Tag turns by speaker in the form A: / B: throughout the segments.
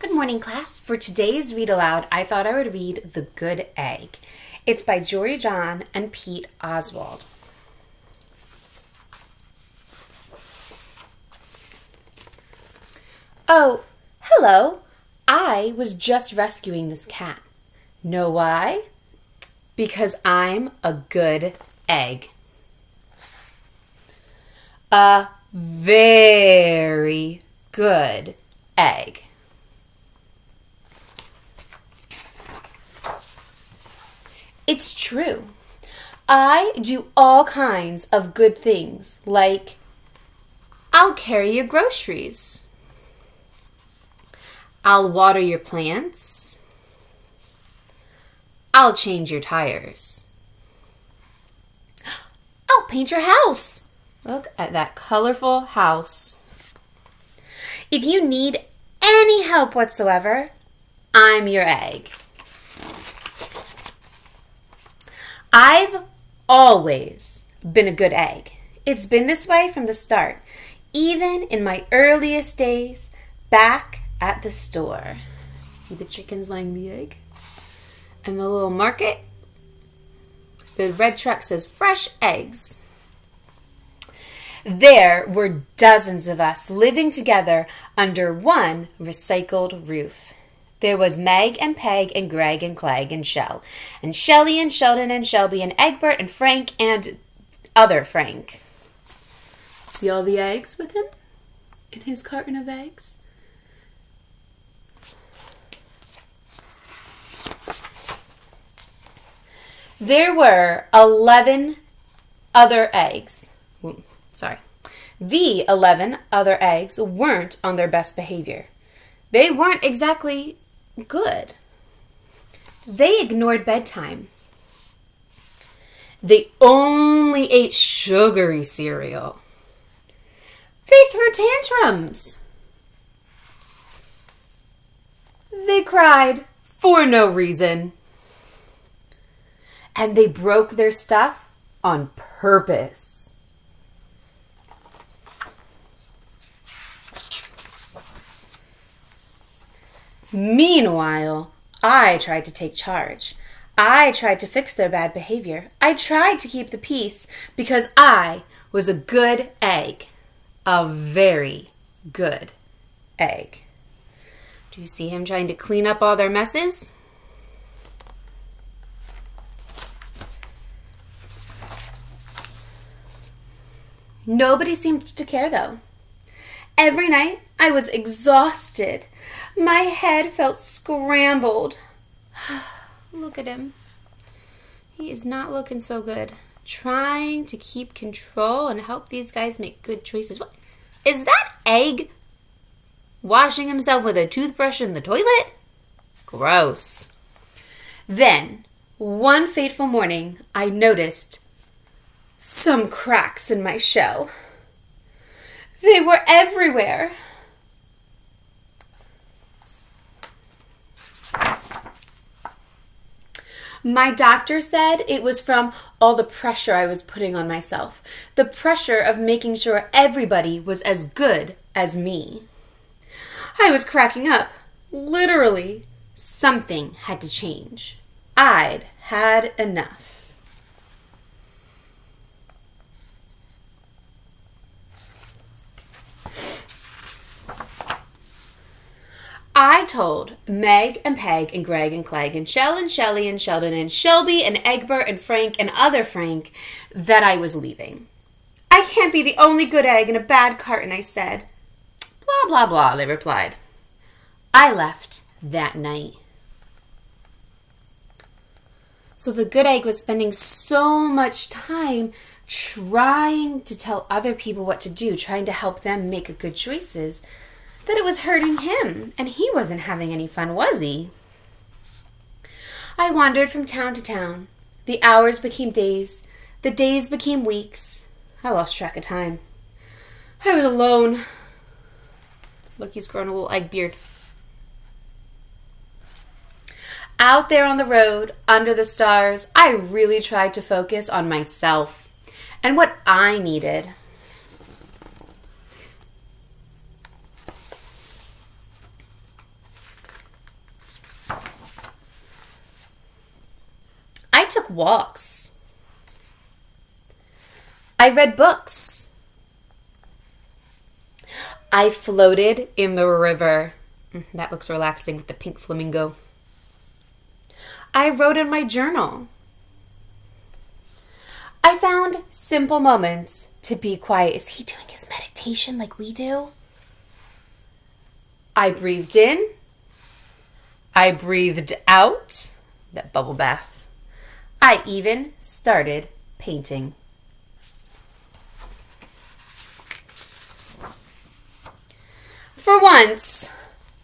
A: Good morning, class. For today's read aloud, I thought I would read The Good Egg. It's by Jory John and Pete Oswald. Oh, hello. I was just rescuing this cat. Know why? Because I'm a good egg. A very good egg. It's true. I do all kinds of good things, like I'll carry your groceries. I'll water your plants. I'll change your tires. I'll paint your house. Look at that colorful house. If you need any help whatsoever, I'm your egg. I've always been a good egg. It's been this way from the start, even in my earliest days back at the store. See the chickens laying the egg? And the little market? The red truck says fresh eggs. There were dozens of us living together under one recycled roof. There was Meg and Peg and Greg and Clegg and Shell, and Shelly and Sheldon and Shelby and Egbert and Frank and other Frank. See all the eggs with him in his carton of eggs? There were 11 other eggs. Sorry. The 11 other eggs weren't on their best behavior. They weren't exactly good. They ignored bedtime. They only ate sugary cereal. They threw tantrums. They cried for no reason. And they broke their stuff on purpose. Meanwhile, I tried to take charge. I tried to fix their bad behavior. I tried to keep the peace because I was a good egg. A very good egg. Do you see him trying to clean up all their messes? Nobody seemed to care though. Every night I was exhausted. My head felt scrambled. Look at him. He is not looking so good. Trying to keep control and help these guys make good choices. What is that egg washing himself with a toothbrush in the toilet? Gross. Then, one fateful morning, I noticed some cracks in my shell. They were everywhere. My doctor said it was from all the pressure I was putting on myself, the pressure of making sure everybody was as good as me. I was cracking up. Literally, something had to change. I'd had enough. I told Meg and Peg and Greg and Clegg and Shell and Shelly and Sheldon and Shelby and Egbert and Frank and other Frank that I was leaving. I can't be the only good egg in a bad carton, I said. Blah, blah, blah, they replied. I left that night. So the good egg was spending so much time trying to tell other people what to do, trying to help them make good choices that it was hurting him, and he wasn't having any fun, was he? I wandered from town to town. The hours became days, the days became weeks. I lost track of time. I was alone. Look, he's grown a little egg beard. Out there on the road, under the stars, I really tried to focus on myself and what I needed. Walks. I read books. I floated in the river. Mm, that looks relaxing with the pink flamingo. I wrote in my journal. I found simple moments to be quiet. Is he doing his meditation like we do? I breathed in. I breathed out. That bubble bath. I even started painting. For once,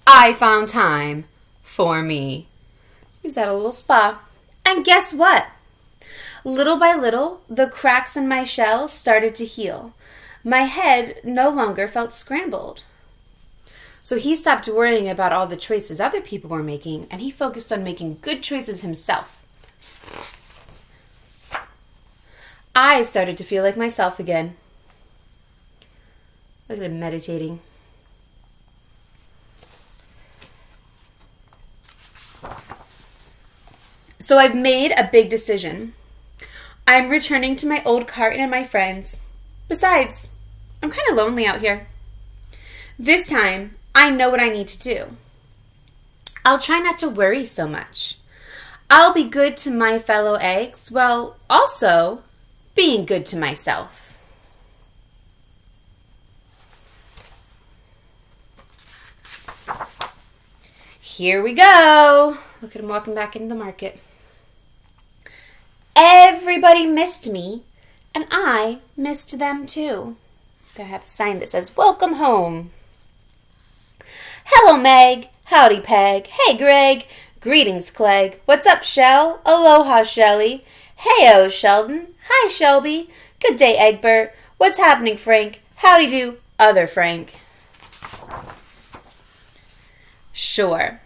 A: I found time for me. He's at a little spa. And guess what? Little by little, the cracks in my shell started to heal. My head no longer felt scrambled. So he stopped worrying about all the choices other people were making and he focused on making good choices himself. I started to feel like myself again. Look at him meditating. So I've made a big decision. I'm returning to my old carton and my friends. Besides, I'm kind of lonely out here. This time, I know what I need to do. I'll try not to worry so much. I'll be good to my fellow eggs while also being good to myself. Here we go. Look at him walking back into the market. Everybody missed me, and I missed them too. They have a sign that says, Welcome home. Hello, Meg. Howdy, Peg. Hey, Greg. Greetings, Clegg. What's up, Shell? Aloha, Shelly. Heyo, Sheldon. Hi, Shelby. Good day, Egbert. What's happening, Frank? Howdy do, other Frank. Sure.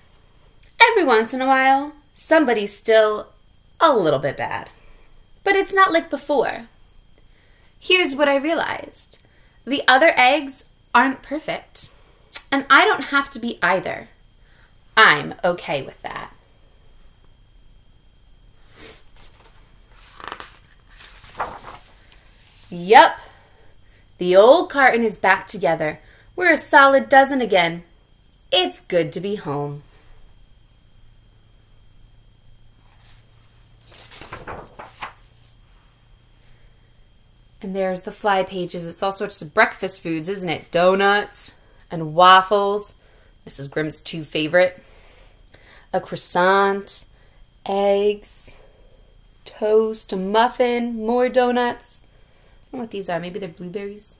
A: Every once in a while, somebody's still a little bit bad. But it's not like before. Here's what I realized the other eggs aren't perfect, and I don't have to be either. I'm okay with that. Yup, the old carton is back together. We're a solid dozen again. It's good to be home. And there's the fly pages. It's all sorts of breakfast foods, isn't it? Donuts and waffles. Mrs. Grim's two favorite. A croissant, eggs, toast, a muffin, more donuts. What these are. Maybe they're blueberries.